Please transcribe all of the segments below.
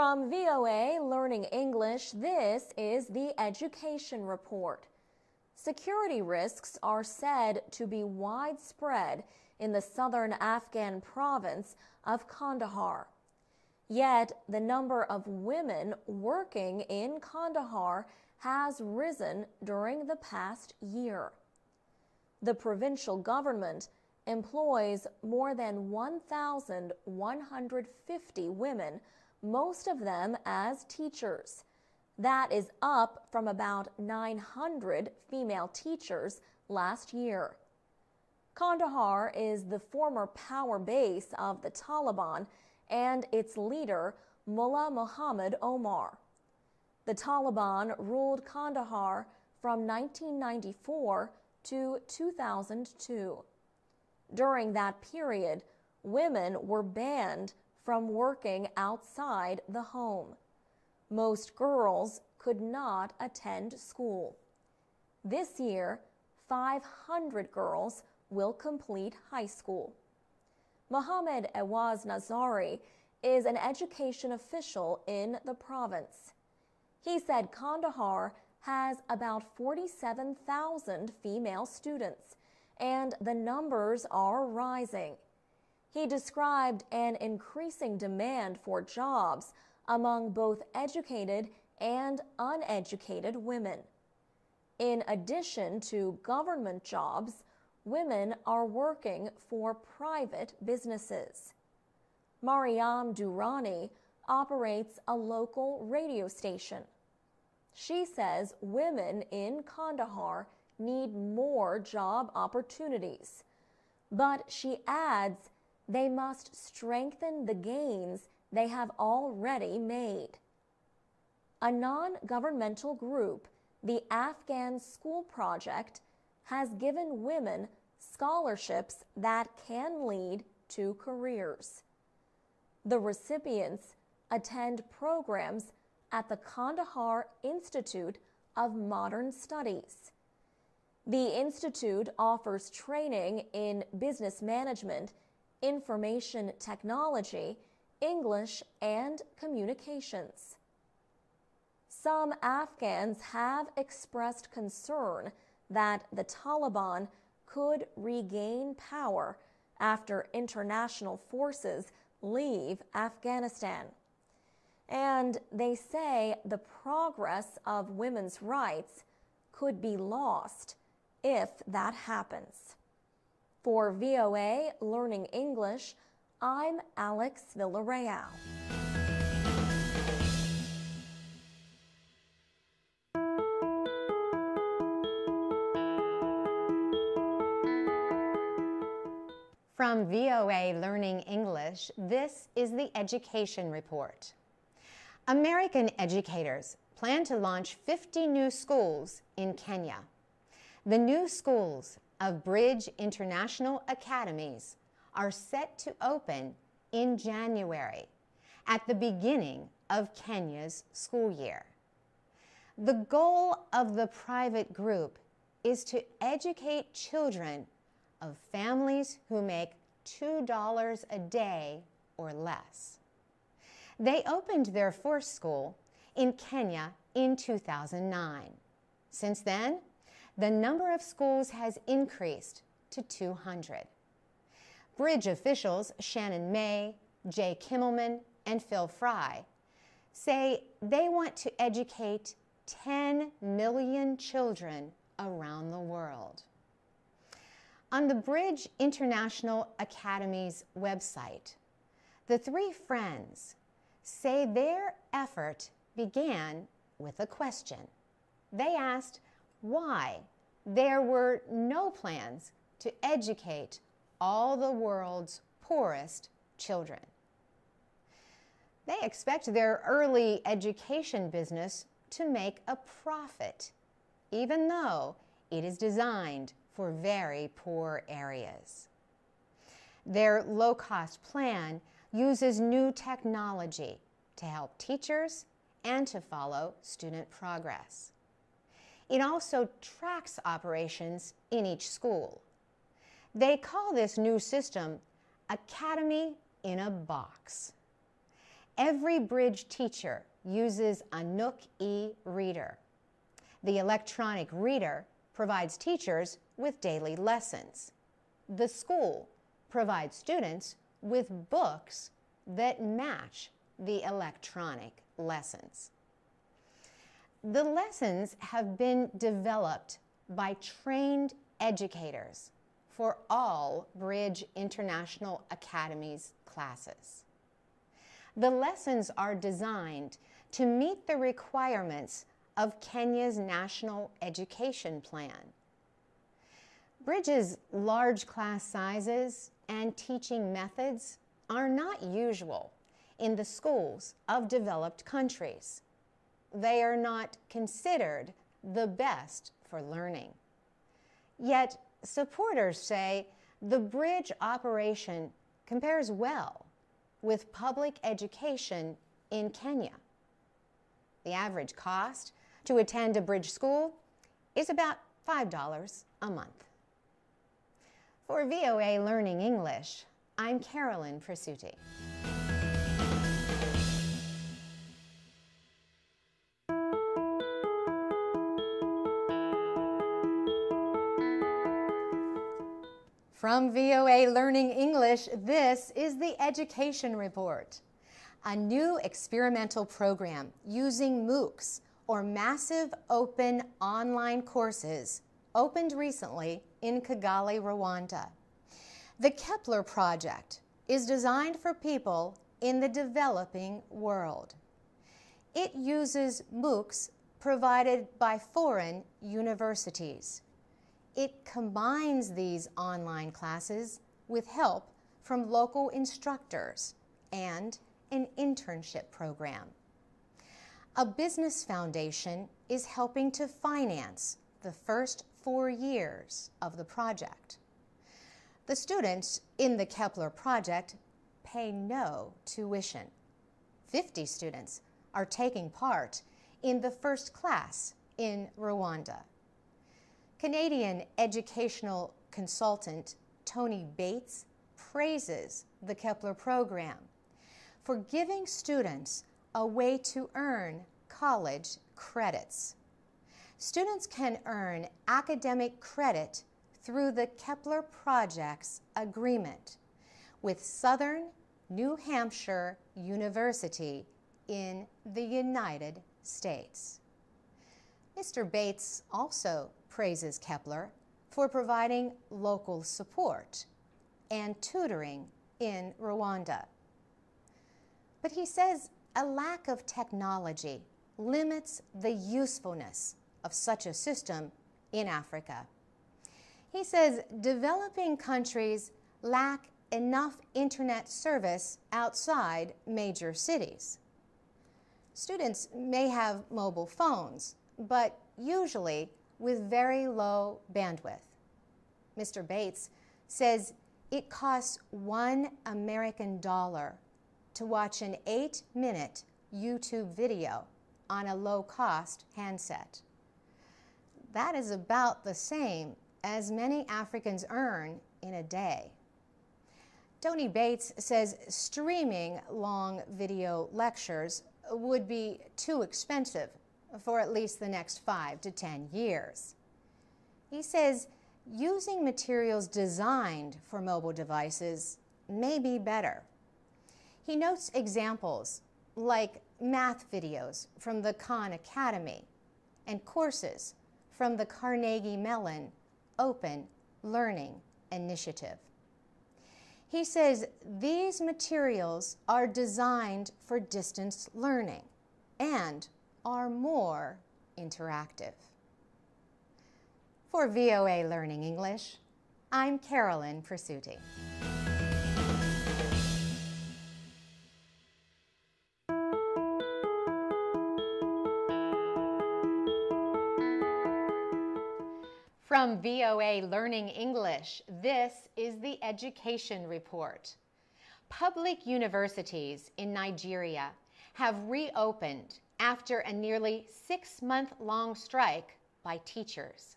From VOA Learning English, this is the Education Report. Security risks are said to be widespread in the southern Afghan province of Kandahar. Yet, the number of women working in Kandahar has risen during the past year. The provincial government employs more than 1,150 women most of them as teachers. That is up from about 900 female teachers last year. Kandahar is the former power base of the Taliban and its leader, Mullah Muhammad Omar. The Taliban ruled Kandahar from 1994 to 2002. During that period, women were banned from working outside the home. Most girls could not attend school. This year, 500 girls will complete high school. Mohammed Awaz Nazari is an education official in the province. He said Kandahar has about 47,000 female students, and the numbers are rising. He described an increasing demand for jobs among both educated and uneducated women. In addition to government jobs, women are working for private businesses. Mariam Durrani operates a local radio station. She says women in Kandahar need more job opportunities. But she adds they must strengthen the gains they have already made. A non governmental group, the Afghan School Project, has given women scholarships that can lead to careers. The recipients attend programs at the Kandahar Institute of Modern Studies. The Institute offers training in business management information technology, English, and communications. Some Afghans have expressed concern that the Taliban could regain power after international forces leave Afghanistan. And they say the progress of women's rights could be lost if that happens. For VOA Learning English, I'm Alex Villarreal. From VOA Learning English, this is the Education Report. American educators plan to launch 50 new schools in Kenya. The new schools of Bridge International Academies are set to open in January at the beginning of Kenya's school year. The goal of the private group is to educate children of families who make $2 a day or less. They opened their first school in Kenya in 2009. Since then, the number of schools has increased to 200. Bridge officials Shannon May, Jay Kimmelman, and Phil Frei say they want to educate 10 million children around the world. On the Bridge International Academy's website, the three friends say their effort began with a question. They asked why there were no plans to educate all the world's poorest children. They expect their early education business to make a profit, even though it is designed for very poor areas. Their low cost plan uses new technology to help teachers and to follow student progress. It also tracks operations in each school. They call this new system Academy in a Box. Every bridge teacher uses a Nook e-reader. The electronic reader provides teachers with daily lessons. The school provides students with books that match the electronic lessons. The lessons have been developed by trained educators for all Bridge International Academy's classes. The lessons are designed to meet the requirements of Kenya's National Education Plan. Bridge's large class sizes and teaching methods are not usual in the schools of developed countries. They are not considered the best for learning. Yet, supporters say the bridge operation compares well with public education in Kenya. The average cost to attend a bridge school is about $5 a month. For VOA Learning English, I'm Carolyn Presutti. From VOA Learning English, this is the Education Report, a new experimental program using MOOCs, or Massive Open Online Courses, opened recently in Kigali, Rwanda. The Kepler Project is designed for people in the developing world. It uses MOOCs provided by foreign universities it combines these online classes with help from local instructors and an internship program. A business foundation is helping to finance the first four years of the project. The students in the Kepler project pay no tuition. 50 students are taking part in the first class in Rwanda. Canadian educational consultant Tony Bates praises the Kepler program for giving students a way to earn college credits. Students can earn academic credit through the Kepler Project's agreement with Southern New Hampshire University in the United States. Mr. Bates also praises Kepler for providing local support and tutoring in Rwanda. But he says a lack of technology limits the usefulness of such a system in Africa. He says developing countries lack enough internet service outside major cities. Students may have mobile phones, but usually with very low bandwidth. Mr. Bates says it costs one American dollar to watch an eight minute YouTube video on a low cost handset. That is about the same as many Africans earn in a day. Tony Bates says streaming long video lectures would be too expensive for at least the next five to 10 years. He says using materials designed for mobile devices may be better. He notes examples like math videos from the Khan Academy and courses from the Carnegie Mellon Open Learning Initiative. He says these materials are designed for distance learning and are more interactive. For VOA Learning English, I'm Carolyn Presutti. From VOA Learning English, this is the Education Report. Public universities in Nigeria have reopened after a nearly six month long strike by teachers.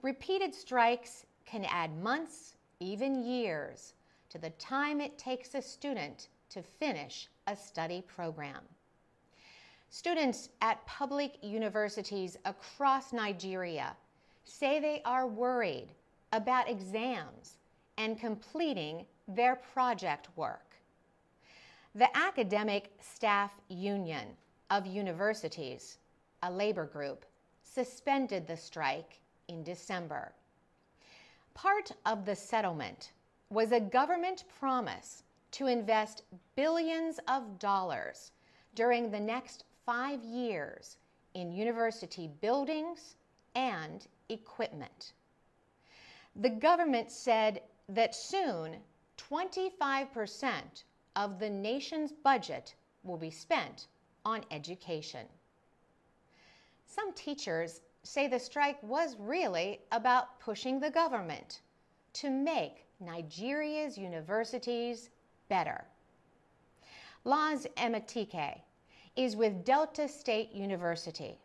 Repeated strikes can add months, even years, to the time it takes a student to finish a study program. Students at public universities across Nigeria say they are worried about exams and completing their project work. The Academic Staff Union of Universities, a labor group, suspended the strike in December. Part of the settlement was a government promise to invest billions of dollars during the next five years in university buildings and equipment. The government said that soon 25% of the nation's budget will be spent on education. Some teachers say the strike was really about pushing the government to make Nigeria's universities better. Laz Emetike is with Delta State University.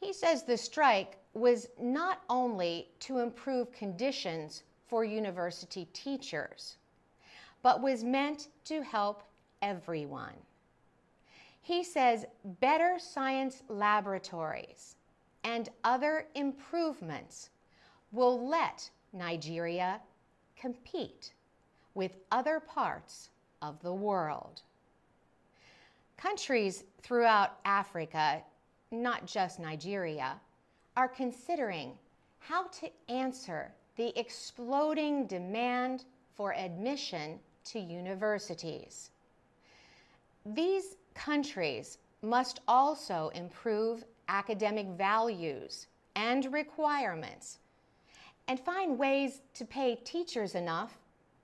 He says the strike was not only to improve conditions for university teachers, but was meant to help everyone. He says better science laboratories and other improvements will let Nigeria compete with other parts of the world. Countries throughout Africa, not just Nigeria, are considering how to answer the exploding demand for admission to universities. These countries must also improve academic values and requirements and find ways to pay teachers enough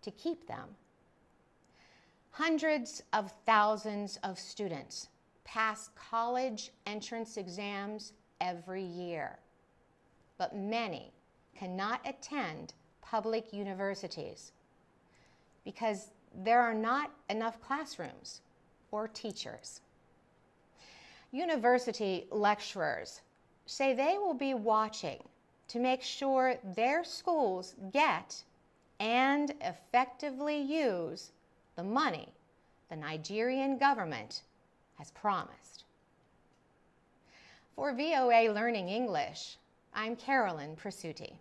to keep them. Hundreds of thousands of students pass college entrance exams every year, but many cannot attend public universities because there are not enough classrooms or teachers. University lecturers say they will be watching to make sure their schools get and effectively use the money the Nigerian government has promised. For VOA Learning English, I'm Carolyn Presutti.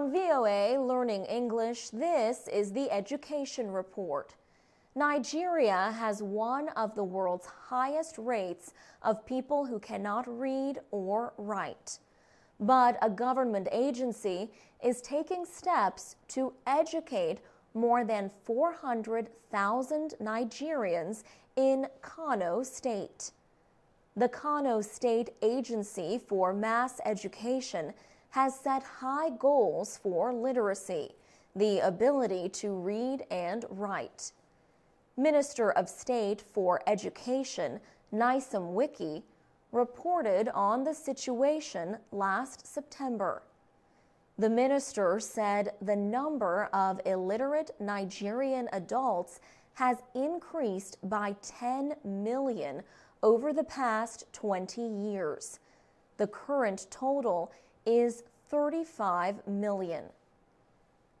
From VOA Learning English, this is the Education Report. Nigeria has one of the world's highest rates of people who cannot read or write. But a government agency is taking steps to educate more than 400,000 Nigerians in Kano State. The Kano State Agency for Mass Education has set high goals for literacy, the ability to read and write. Minister of State for Education, Nyesom Wike, reported on the situation last September. The minister said the number of illiterate Nigerian adults has increased by 10 million over the past 20 years. The current total is 35 million.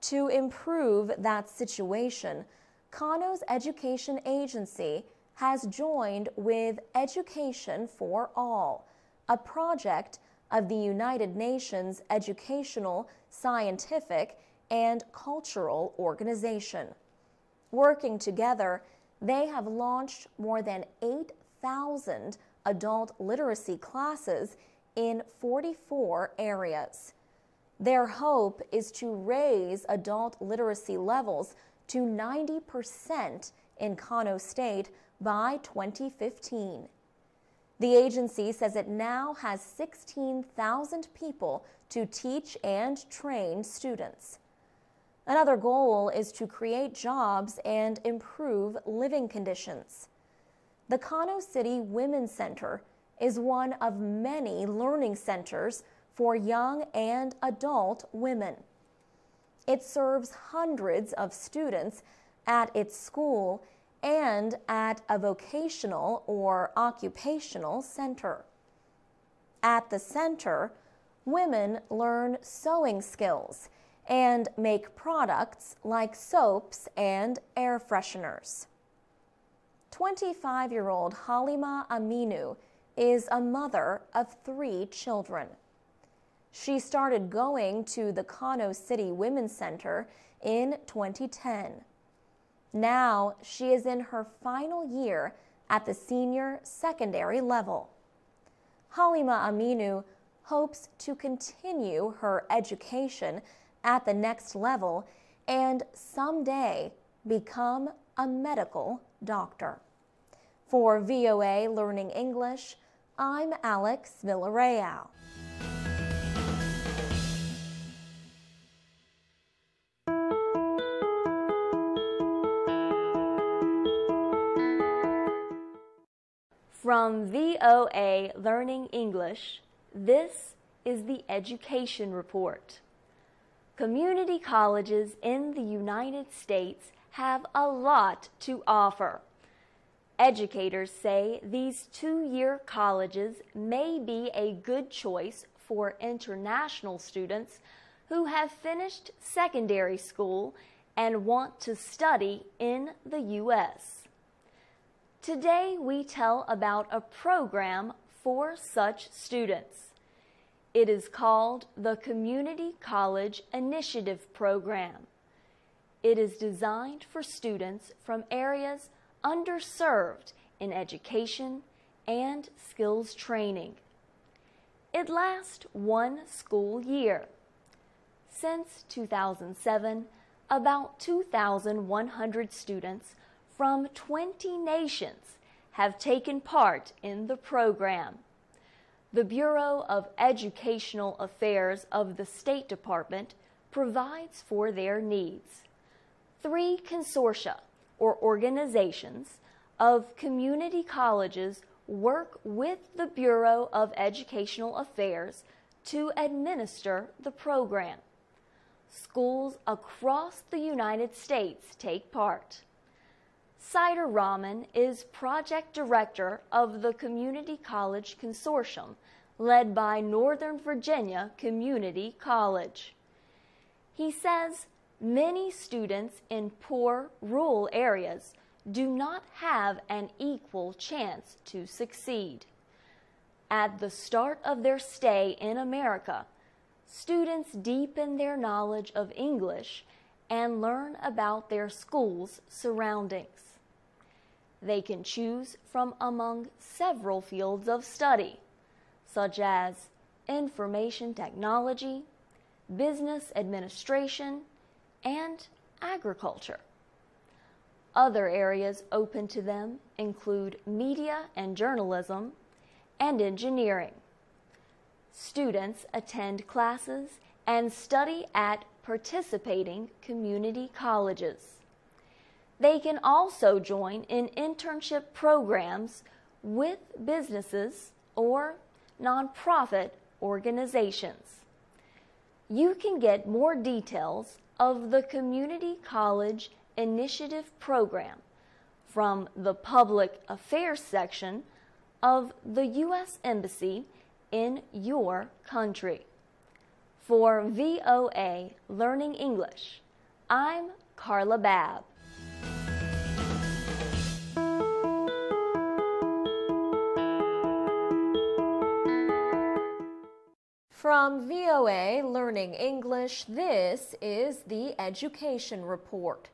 To improve that situation, Kano's education agency has joined with Education for All, a project of the United Nations Educational, Scientific, and Cultural Organization. Working together, they have launched more than 8,000 adult literacy classes in 44 areas. Their hope is to raise adult literacy levels to 90% in Kano State by 2015. The agency says it now has 16,000 people to teach and train students. Another goal is to create jobs and improve living conditions. The Kano City Women's Center is one of many learning centers for young and adult women. It serves hundreds of students at its school and at a vocational or occupational center. At the center, women learn sewing skills and make products like soaps and air fresheners. 25 year old Halima Aminu is a mother of three children. She started going to the Kano City Women's Center in 2010. Now she is in her final year at the senior secondary level. Halima Aminu hopes to continue her education at the next level and someday become a medical doctor. For VOA Learning English, I'm Alex Villarreal. From VOA Learning English, this is the Education Report. Community colleges in the United States have a lot to offer. Educators say these two year colleges may be a good choice for international students who have finished secondary school and want to study in the U.S. Today we tell about a program for such students. It is called the Community College Initiative Program. It is designed for students from areas underserved in education and skills training. It lasts one school year. Since 2007, about 2,100 students from 20 nations have taken part in the program the Bureau of Educational Affairs of the State Department provides for their needs. Three consortia, or organizations, of community colleges work with the Bureau of Educational Affairs to administer the program. Schools across the United States take part. Cider Rahman is project director of the Community College Consortium, led by Northern Virginia Community College. He says many students in poor rural areas do not have an equal chance to succeed. At the start of their stay in America, students deepen their knowledge of English and learn about their school's surroundings. They can choose from among several fields of study, such as information technology, business administration, and agriculture. Other areas open to them include media and journalism and engineering. Students attend classes and study at participating community colleges. They can also join in internship programs with businesses or nonprofit organizations. You can get more details of the Community College Initiative Program from the Public Affairs section of the U.S. Embassy in your country. For VOA Learning English, I'm Carla Babb. From VOA Learning English, this is the Education Report.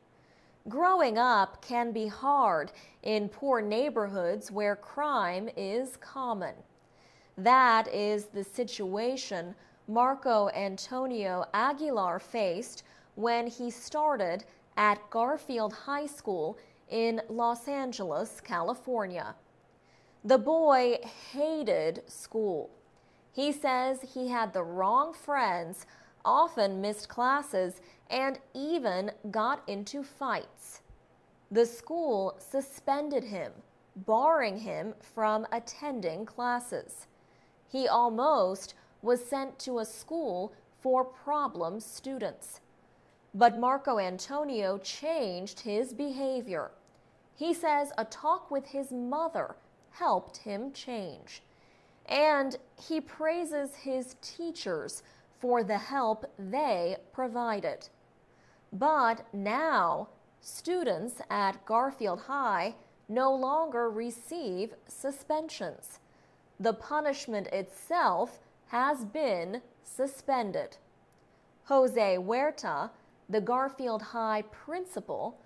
Growing up can be hard in poor neighborhoods where crime is common. That is the situation Marco Antonio Aguilar faced when he started at Garfield High School in Los Angeles, California. The boy hated school. He says he had the wrong friends, often missed classes, and even got into fights. The school suspended him, barring him from attending classes. He almost was sent to a school for problem students. But Marco Antonio changed his behavior. He says a talk with his mother helped him change. And he praises his teachers for the help they provided. But now, students at Garfield High no longer receive suspensions. The punishment itself has been suspended. Jose Huerta, the Garfield High principal,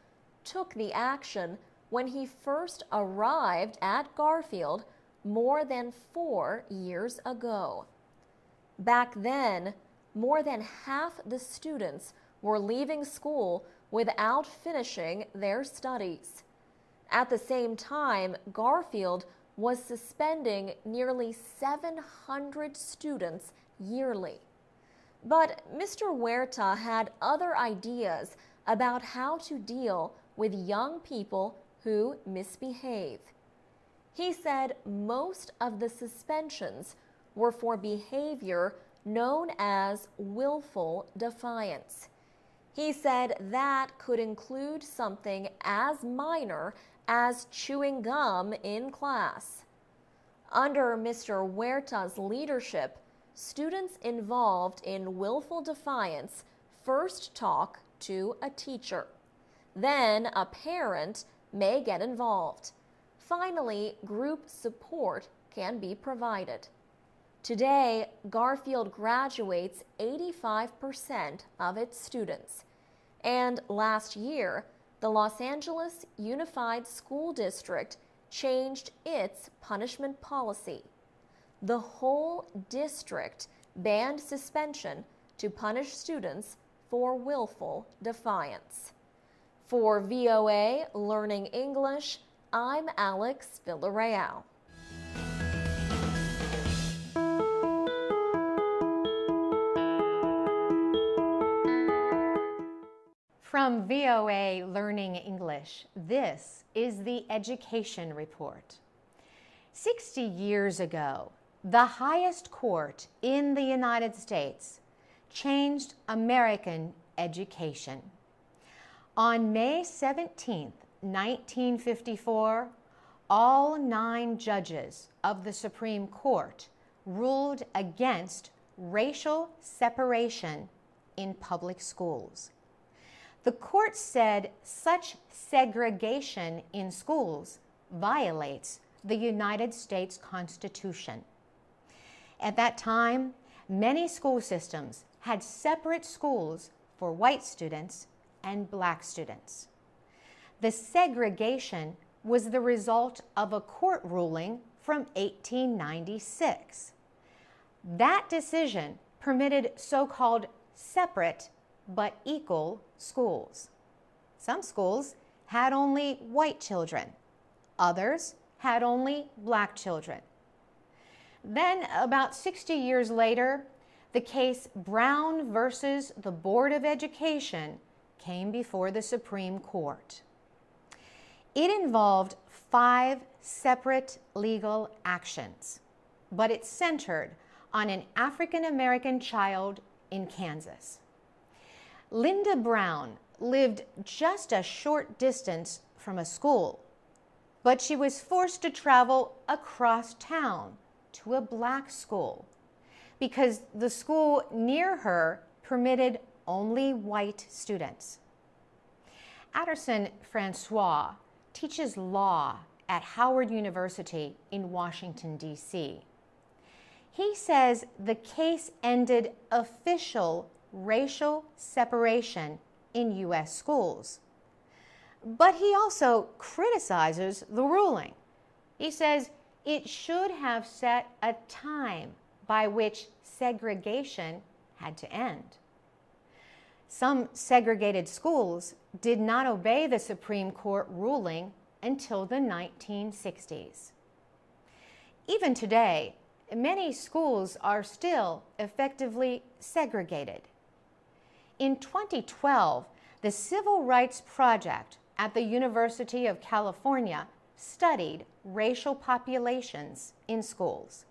took the action when he first arrived at Garfield more than four years ago. Back then, more than half the students were leaving school without finishing their studies. At the same time, Garfield was suspending nearly 700 students yearly. But Mr. Huerta had other ideas about how to deal with young people who misbehave. He said most of the suspensions were for behavior known as willful defiance. He said that could include something as minor as chewing gum in class. Under Mr. Huerta's leadership, students involved in willful defiance first talk to a teacher. Then a parent may get involved. Finally, group support can be provided. Today, Garfield graduates 85% of its students. And last year, the Los Angeles Unified School District changed its punishment policy. The whole district banned suspension to punish students for willful defiance. For VOA Learning English, I'm Alex Villarreal. From VOA Learning English, this is the Education Report. 60 years ago, the highest court in the United States changed American education. On May 17, 1954, all nine judges of the Supreme Court ruled against racial separation in public schools. The court said such segregation in schools violates the United States Constitution. At that time, many school systems had separate schools for white students and black students. The segregation was the result of a court ruling from 1896. That decision permitted so called separate but equal schools. Some schools had only white children, others had only black children. Then, about 60 years later, the case Brown versus the Board of Education came before the Supreme Court. It involved five separate legal actions, but it centered on an African American child in Kansas. Linda Brown lived just a short distance from a school, but she was forced to travel across town to a black school because the school near her permitted only white students. Aderson Francois teaches law at Howard University in Washington, D.C. He says the case ended official racial separation in U.S. schools. But he also criticizes the ruling. He says it should have set a time by which segregation had to end. Some segregated schools did not obey the Supreme Court ruling until the 1960s. Even today, many schools are still effectively segregated. In 2012, the Civil Rights Project at the University of California studied racial populations in schools.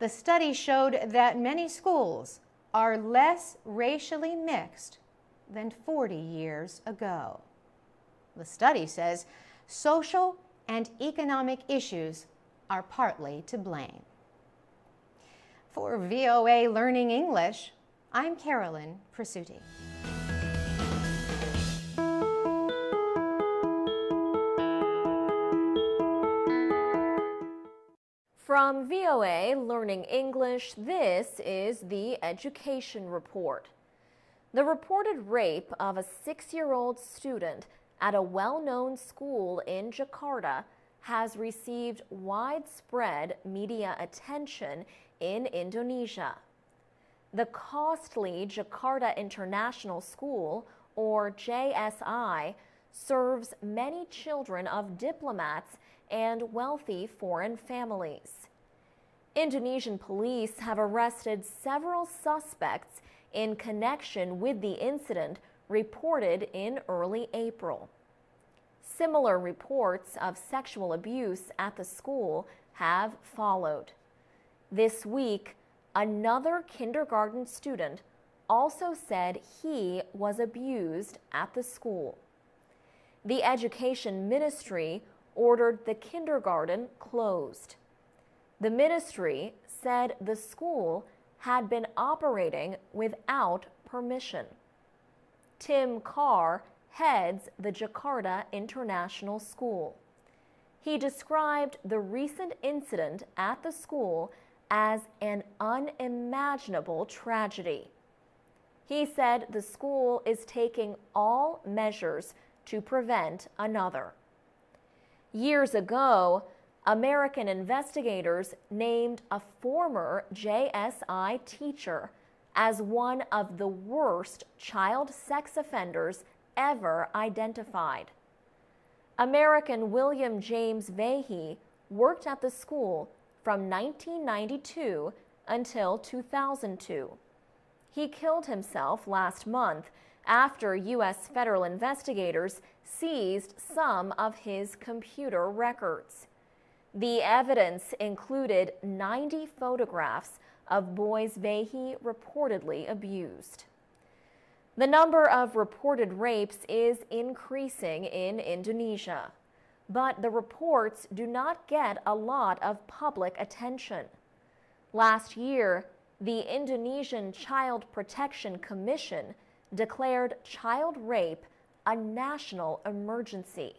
The study showed that many schools are less racially mixed than 40 years ago. The study says social and economic issues are partly to blame. For VOA Learning English, I'm Carolyn Presutti. From VOA Learning English, this is the Education Report. The reported rape of a six year old student at a well known school in Jakarta has received widespread media attention in Indonesia. The costly Jakarta International School, or JSI, serves many children of diplomats and wealthy foreign families. Indonesian police have arrested several suspects in connection with the incident reported in early April. Similar reports of sexual abuse at the school have followed. This week, another kindergarten student also said he was abused at the school. The Education Ministry ordered the kindergarten closed. The ministry said the school had been operating without permission. Tim Carr heads the Jakarta International School. He described the recent incident at the school as an unimaginable tragedy. He said the school is taking all measures to prevent another. Years ago, American investigators named a former JSI teacher as one of the worst child sex offenders ever identified. American William James Vahey worked at the school from 1992 until 2002. He killed himself last month after U.S. federal investigators seized some of his computer records. The evidence included 90 photographs of boys Vahey reportedly abused. The number of reported rapes is increasing in Indonesia, but the reports do not get a lot of public attention. Last year, the Indonesian Child Protection Commission declared child rape a national emergency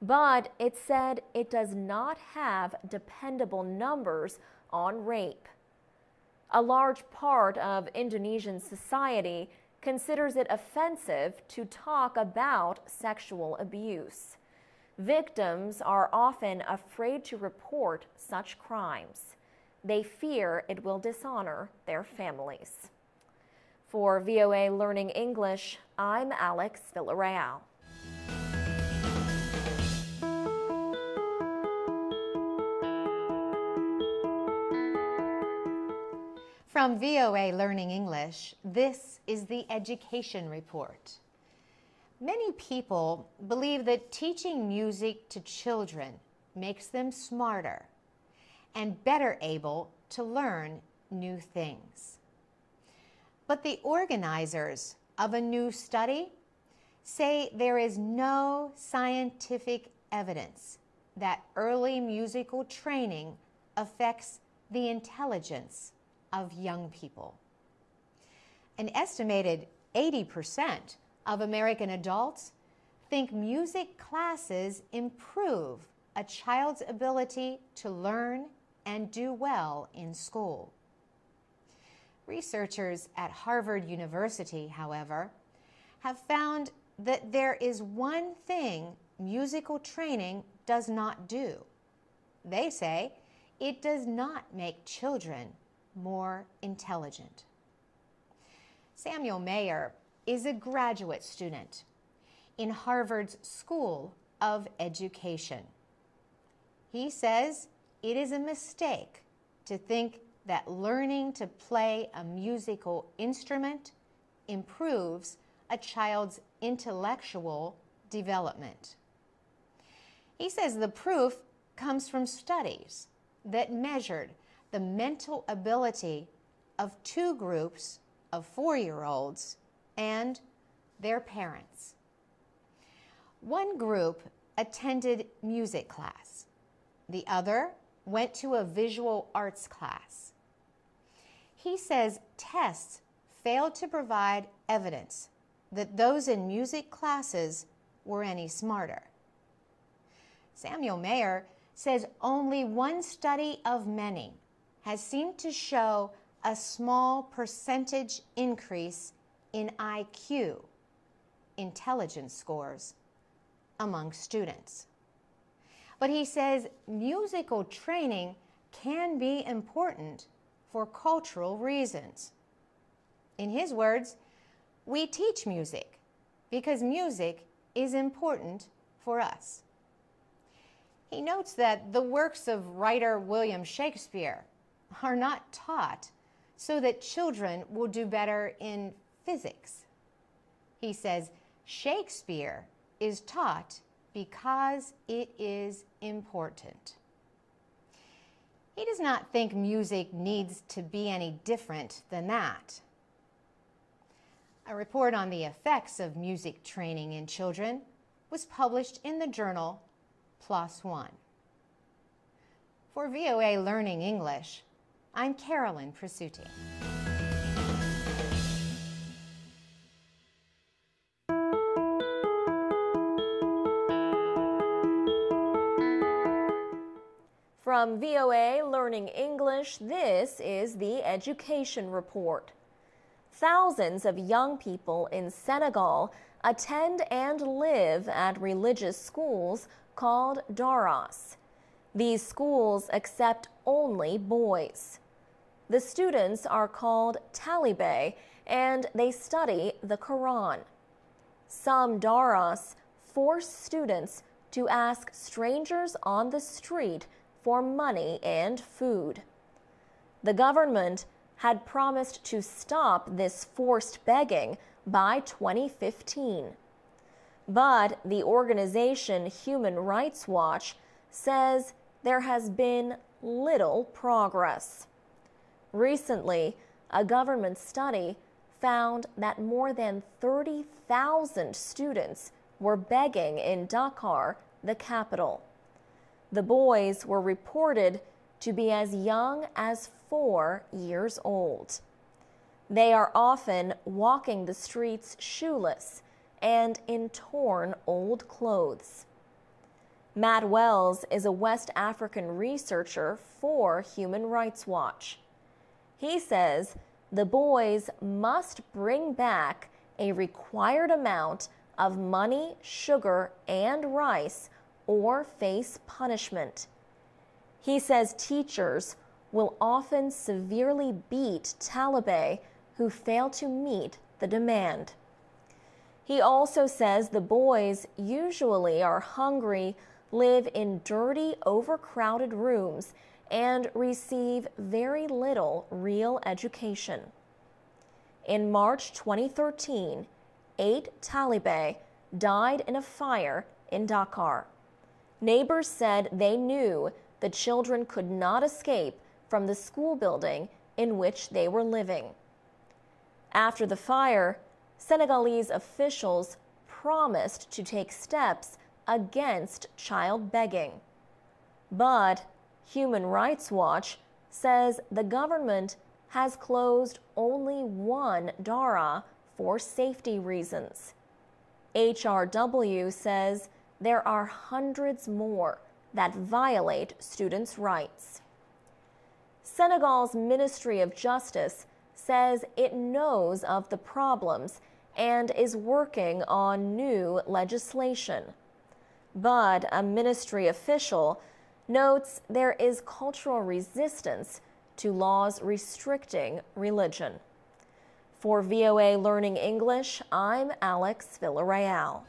but it said it does not have dependable numbers on rape. A large part of Indonesian society considers it offensive to talk about sexual abuse. Victims are often afraid to report such crimes. They fear it will dishonor their families. For VOA Learning English, I'm Alex Villarreal. From VOA Learning English, this is the Education Report. Many people believe that teaching music to children makes them smarter and better able to learn new things. But the organizers of a new study say there is no scientific evidence that early musical training affects the intelligence of young people. An estimated 80% of American adults think music classes improve a child's ability to learn and do well in school. Researchers at Harvard University, however, have found that there is one thing musical training does not do. They say it does not make children more intelligent. Samuel Mehr is a graduate student in Harvard's School of Education. He says it is a mistake to think that learning to play a musical instrument improves a child's intellectual development. He says the proof comes from studies that measured the mental ability of two groups of four year olds and their parents. One group attended music class. The other went to a visual arts class. He says tests failed to provide evidence that those in music classes were any smarter. Samuel Mehr says only one study of many has seemed to show a small percentage increase in IQ, intelligence scores, among students. But he says musical training can be important for cultural reasons. In his words, we teach music because music is important for us. He notes that the works of writer William Shakespeare are not taught so that children will do better in physics. He says Shakespeare is taught because it is important. He does not think music needs to be any different than that. A report on the effects of music training in children was published in the journal PLOS One. For VOA Learning English, I'm Carolyn Presutti. From VOA Learning English, this is the Education Report. Thousands of young people in Senegal attend and live at religious schools called Daras. These schools accept only boys. The students are called Talibe and they study the Quran. Some Daras force students to ask strangers on the street for money and food. The government had promised to stop this forced begging by 2015. But the organization Human Rights Watch says there has been little progress. Recently, a government study found that more than 30,000 students were begging in Dakar, the capital. The boys were reported to be as young as four years old. They are often walking the streets shoeless and in torn old clothes. Matt Wells is a West African researcher for Human Rights Watch. He says the boys must bring back a required amount of money, sugar, and rice or face punishment. He says teachers will often severely beat Talibe who fail to meet the demand. He also says the boys usually are hungry, live in dirty, overcrowded rooms, and receive very little real education. In March 2013, eight Talibe died in a fire in Dakar. Neighbors said they knew the children could not escape from the school building in which they were living. After the fire, Senegalese officials promised to take steps against child begging. But Human Rights Watch says the government has closed only one DARA for safety reasons. HRW says there are hundreds more that violate students' rights. Senegal's Ministry of Justice says it knows of the problems and is working on new legislation. But a ministry official notes there is cultural resistance to laws restricting religion. For VOA Learning English, I'm Alex Villarreal.